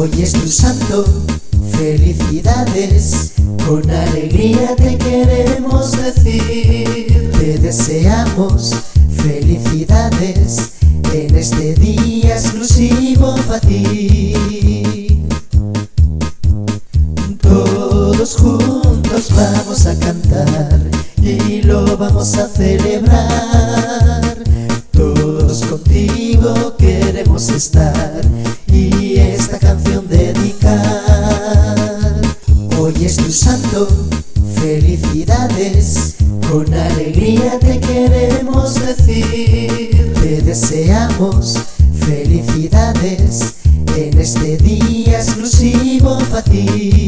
Hoy es tu santo, felicidades, con alegría te queremos decir. Te deseamos felicidades en este día exclusivo para ti. Todos juntos vamos a cantar y lo vamos a celebrar. Todos contigo queremos estar esta canción dedicar. Hoy es tu santo, felicidades, con alegría te queremos decir. Te deseamos felicidades en este día exclusivo para ti.